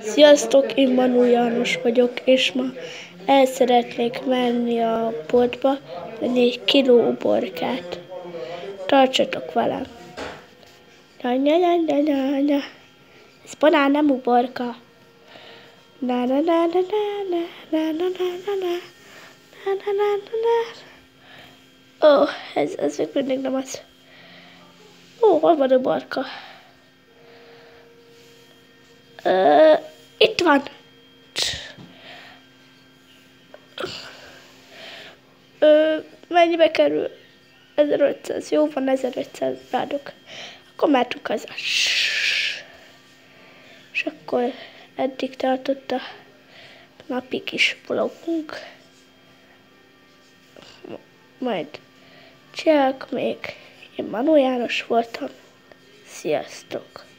Sziasztok, én Manu János vagyok, és ma el szeretnék menni a boltba, venni egy kiló uborkát. Tartsatok velem! Nya, nya, nya, nya, nya, nya. Ez banán nem uborka. Na, na, na, na, na, na, na, na, na, na, na, na, na, na, na. Ó, ez, ez még mindig nem az. Ó, hol van uborka? Ö, itt van. Ö, mennyibe kerül? 1500. Jó van, 1500 rádok. Akkor mehetünk haza. És akkor eddig tartott a napi kis vlogunk. Majd csinálok még. Én Manu János voltam. Sziasztok!